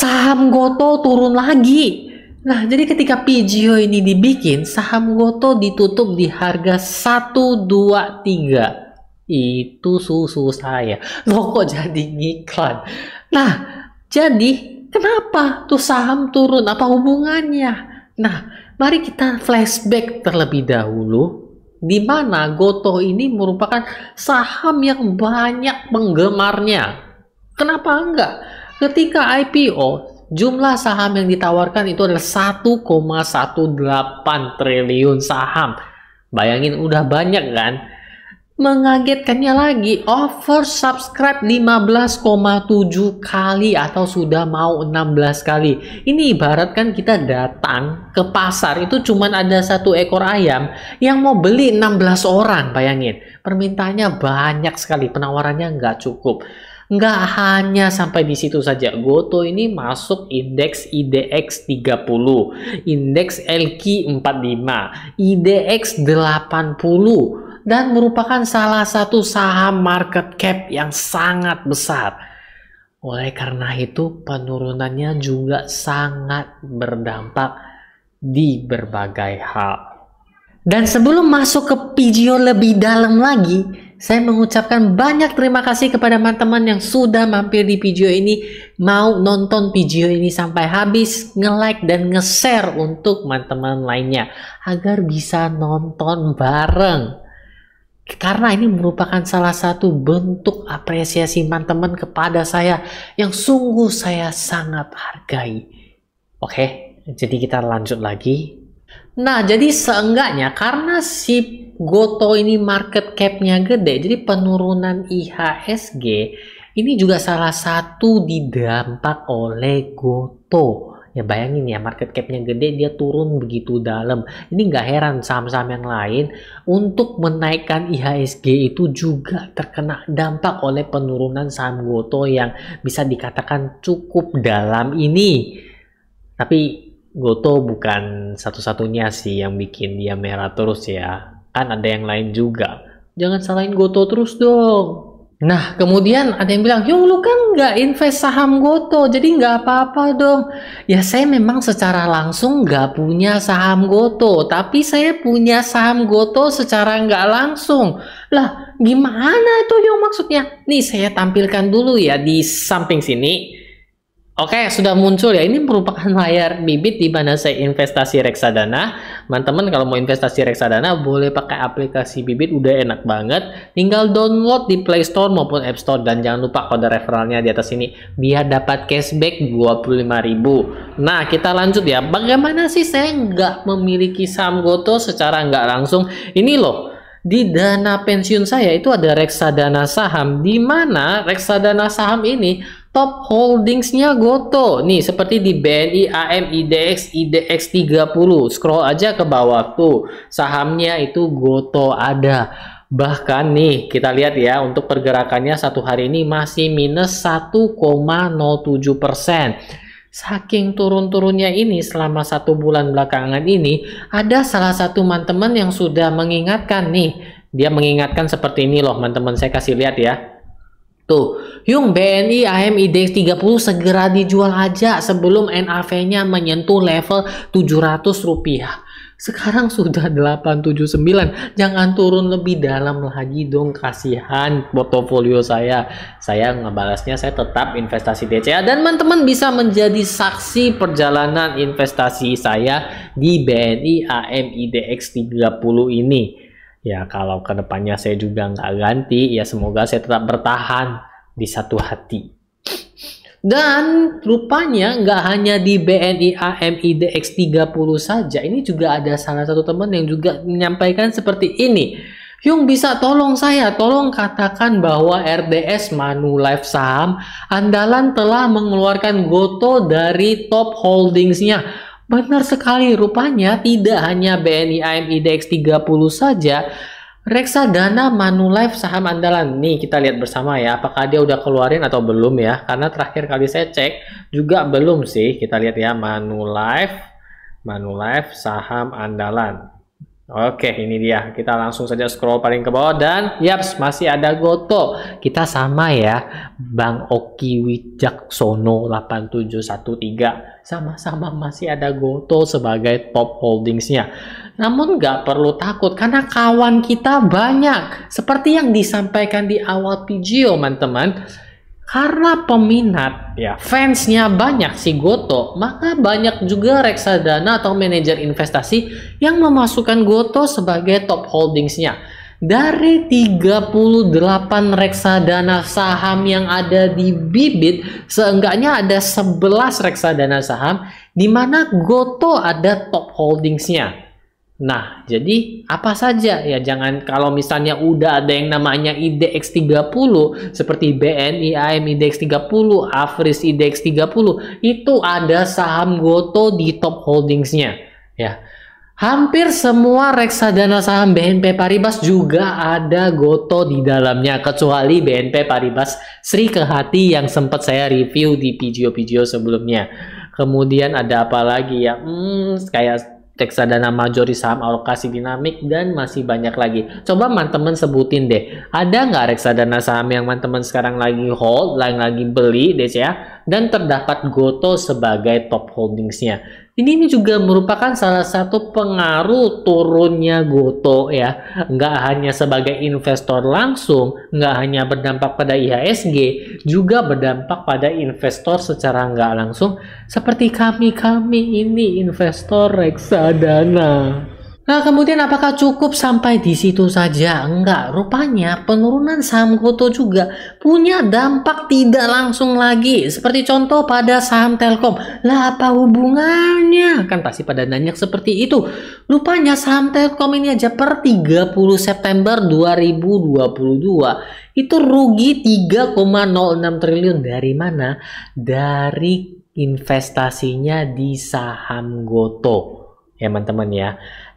saham Goto turun lagi. Nah, jadi ketika PGO ini dibikin, saham Goto ditutup di harga 123. Itu susu saya. Loh kok jadi ngiklan? Nah, jadi kenapa tuh saham turun? Apa hubungannya? Nah, mari kita flashback terlebih dahulu di mana Goto ini merupakan saham yang banyak penggemarnya. Kenapa enggak? Ketika IPO, Jumlah saham yang ditawarkan itu adalah 1,18 triliun saham. Bayangin udah banyak kan? Mengagetkannya lagi, over subscribe 15,7 kali atau sudah mau 16 kali. Ini ibarat kan kita datang ke pasar itu cuman ada satu ekor ayam yang mau beli 16 orang, bayangin. Permintaannya banyak sekali, penawarannya nggak cukup. Nggak hanya sampai di situ saja, Goto ini masuk indeks IDX 30, indeks LQ 45, IDX 80, dan merupakan salah satu saham market cap yang sangat besar. Oleh karena itu, penurunannya juga sangat berdampak di berbagai hal. Dan sebelum masuk ke video lebih dalam lagi, saya mengucapkan banyak terima kasih kepada teman-teman yang sudah mampir di video ini, mau nonton video ini sampai habis, nge-like dan nge-share untuk teman-teman lainnya agar bisa nonton bareng. Karena ini merupakan salah satu bentuk apresiasi teman-teman kepada saya yang sungguh saya sangat hargai. Oke, jadi kita lanjut lagi. Nah, jadi seenggaknya karena si Goto ini market cap-nya gede, jadi penurunan IHSG ini juga salah satu didampak oleh Goto. Ya bayangin ya market cap-nya gede dia turun begitu dalam. Ini nggak heran saham-saham yang lain untuk menaikkan IHSG itu juga terkena dampak oleh penurunan saham Goto yang bisa dikatakan cukup dalam ini. Tapi Goto bukan satu-satunya sih yang bikin dia merah terus ya Kan ada yang lain juga. Jangan salahin Goto terus dong. Nah, kemudian ada yang bilang, Yung, lu kan nggak invest saham Goto, jadi nggak apa-apa dong. Ya, saya memang secara langsung nggak punya saham Goto, tapi saya punya saham Goto secara nggak langsung. Lah, gimana itu Yung maksudnya? Nih, saya tampilkan dulu ya di samping sini. Oke, sudah muncul ya. Ini merupakan layar bibit di mana saya investasi reksadana. Teman-teman kalau mau investasi reksadana boleh pakai aplikasi bibit udah enak banget. Tinggal download di Play Store maupun App Store dan jangan lupa kode referralnya di atas ini biar dapat cashback 25.000. Nah, kita lanjut ya. Bagaimana sih saya nggak memiliki saham Goto secara nggak langsung? Ini loh di dana pensiun saya itu ada reksadana saham di mana reksadana saham ini top holdingsnya Goto nih seperti di BNI AM IDX IDX 30 scroll aja ke bawah tuh sahamnya itu Goto ada bahkan nih kita lihat ya untuk pergerakannya satu hari ini masih minus 1,07 persen Saking turun-turunnya ini selama satu bulan belakangan ini, ada salah satu teman-teman yang sudah mengingatkan nih. Dia mengingatkan seperti ini loh, teman-teman. Saya kasih lihat ya. Tuh, Yung BNI AM IDX 30 segera dijual aja sebelum NAV-nya menyentuh level 700 rupiah. Sekarang sudah 879. Jangan turun lebih dalam lagi dong. Kasihan portofolio saya. Saya ngebalasnya saya tetap investasi DCA dan teman-teman bisa menjadi saksi perjalanan investasi saya di BNI AM IDX 30 ini. Ya kalau ke depannya saya juga nggak ganti, ya semoga saya tetap bertahan di satu hati. Dan rupanya nggak hanya di BNI AMIDX 30 saja, ini juga ada salah satu teman yang juga menyampaikan seperti ini. Yung bisa tolong saya, tolong katakan bahwa RDS Manulife saham andalan telah mengeluarkan Goto dari top holdingsnya. Benar sekali, rupanya tidak hanya BNI AMIDX 30 saja, Reksadana Manulife saham andalan. Nih kita lihat bersama ya, apakah dia udah keluarin atau belum ya? Karena terakhir kali saya cek juga belum sih. Kita lihat ya Manulife, Manulife saham andalan. Oke, ini dia. Kita langsung saja scroll paling ke bawah dan yaps, masih ada Goto. Kita sama ya, Bang Oki Wijaksono 8713. Sama-sama masih ada Goto sebagai top holdingsnya. Namun nggak perlu takut karena kawan kita banyak. Seperti yang disampaikan di awal video, teman-teman karena peminat ya. fansnya banyak si Goto maka banyak juga reksadana atau manajer investasi yang memasukkan Goto sebagai top holdingsnya. Dari 38 reksadana saham yang ada di Bibit seenggaknya ada 11 reksadana saham di mana Goto ada top holdingsnya Nah, jadi apa saja ya jangan kalau misalnya udah ada yang namanya IDX 30 seperti BNI AM IDX 30, Afris IDX 30 itu ada saham Goto di top holdingsnya ya. Hampir semua reksadana saham BNP Paribas juga ada Goto di dalamnya kecuali BNP Paribas Sri Kehati yang sempat saya review di video-video sebelumnya. Kemudian ada apa lagi ya? Hmm, kayak reksadana majori saham alokasi dinamik dan masih banyak lagi. Coba teman-teman sebutin deh, ada nggak reksadana saham yang teman-teman sekarang lagi hold, yang lagi beli deh ya, dan terdapat Goto sebagai top holdingsnya. Ini juga merupakan salah satu pengaruh turunnya Goto ya. Nggak hanya sebagai investor langsung, nggak hanya berdampak pada IHSG, juga berdampak pada investor secara nggak langsung seperti kami-kami ini investor reksadana. Nah, kemudian apakah cukup sampai di situ saja? Enggak, rupanya penurunan saham Goto juga punya dampak tidak langsung lagi. Seperti contoh pada saham Telkom. Lah apa hubungannya? Kan pasti pada nanya seperti itu. Rupanya saham Telkom ini aja per 30 September 2022 itu rugi 3,06 triliun dari mana? Dari investasinya di saham Goto ya teman-teman ya.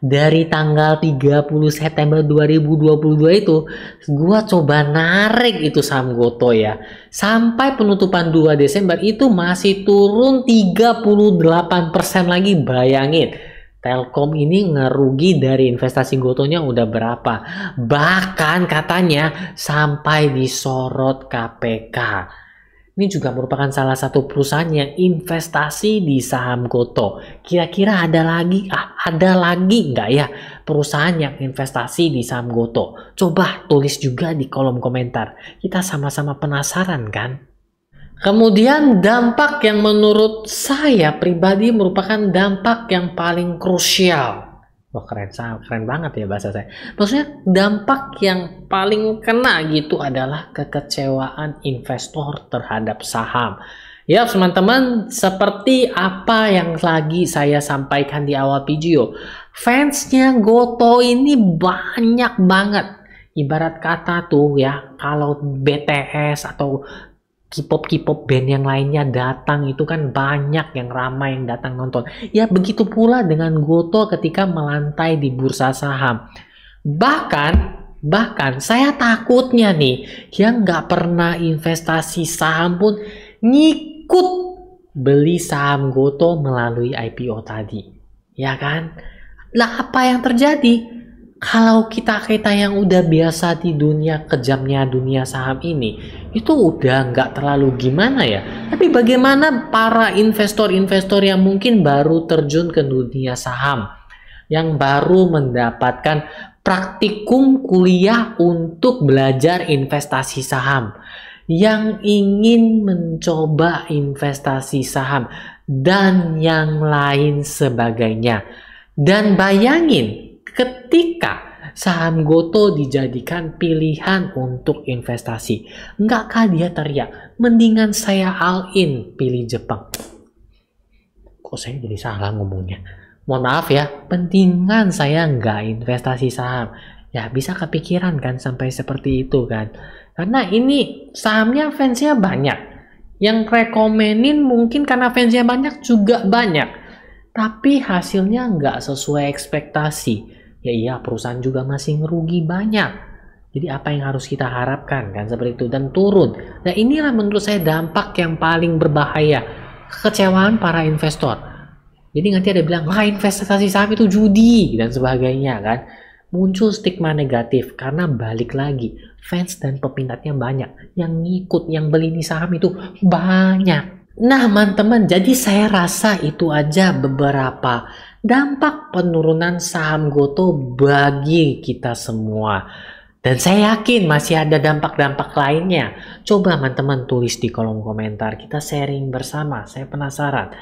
Dari tanggal 30 September 2022 itu gua coba narik itu saham Goto ya. Sampai penutupan 2 Desember itu masih turun 38% lagi. Bayangin Telkom ini ngerugi dari investasi Gotonya udah berapa? Bahkan katanya sampai disorot KPK ini juga merupakan salah satu perusahaan yang investasi di saham Goto. Kira-kira ada lagi, ah, ada lagi nggak ya perusahaan yang investasi di saham Goto? Coba tulis juga di kolom komentar. Kita sama-sama penasaran kan? Kemudian dampak yang menurut saya pribadi merupakan dampak yang paling krusial Wah keren, keren banget ya bahasa saya. Maksudnya dampak yang paling kena gitu adalah kekecewaan investor terhadap saham. Ya teman-teman, seperti apa yang lagi saya sampaikan di awal video. Fansnya Goto ini banyak banget. Ibarat kata tuh ya, kalau BTS atau K-pop K-pop band yang lainnya datang itu kan banyak yang ramai yang datang nonton. Ya begitu pula dengan Goto ketika melantai di bursa saham. Bahkan bahkan saya takutnya nih yang nggak pernah investasi saham pun ngikut beli saham Goto melalui IPO tadi. Ya kan? Lah apa yang terjadi? Kalau kita kita yang udah biasa di dunia kejamnya dunia saham ini itu udah nggak terlalu gimana ya? Tapi bagaimana para investor-investor yang mungkin baru terjun ke dunia saham yang baru mendapatkan praktikum kuliah untuk belajar investasi saham yang ingin mencoba investasi saham dan yang lain sebagainya. Dan bayangin ketika saham Goto dijadikan pilihan untuk investasi. Enggaklah dia teriak, mendingan saya all in pilih Jepang. Kok saya jadi salah ngomongnya? Mohon maaf ya, pentingan saya nggak investasi saham. Ya bisa kepikiran kan sampai seperti itu kan. Karena ini sahamnya fansnya banyak. Yang rekomenin mungkin karena fansnya banyak juga banyak. Tapi hasilnya nggak sesuai ekspektasi ya iya perusahaan juga masih ngerugi banyak. Jadi apa yang harus kita harapkan kan seperti itu dan turun. Nah inilah menurut saya dampak yang paling berbahaya kekecewaan para investor. Jadi nanti ada bilang, wah investasi saham itu judi dan sebagainya kan. Muncul stigma negatif karena balik lagi fans dan peminatnya banyak. Yang ngikut, yang beli ini saham itu banyak. Nah teman-teman, jadi saya rasa itu aja beberapa dampak penurunan saham Goto bagi kita semua. Dan saya yakin masih ada dampak-dampak lainnya. Coba teman-teman tulis di kolom komentar, kita sharing bersama. Saya penasaran.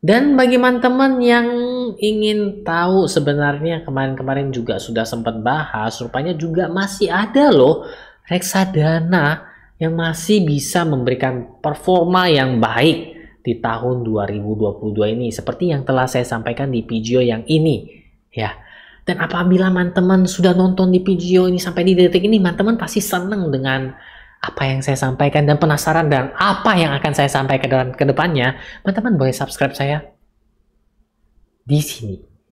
Dan bagi teman-teman yang ingin tahu sebenarnya kemarin-kemarin juga sudah sempat bahas, rupanya juga masih ada loh reksadana yang masih bisa memberikan performa yang baik di tahun 2022 ini seperti yang telah saya sampaikan di video yang ini ya. Dan apabila teman-teman sudah nonton di video ini sampai di detik ini, teman-teman pasti senang dengan apa yang saya sampaikan dan penasaran dan apa yang akan saya sampaikan ke depannya, teman-teman boleh subscribe saya di sini.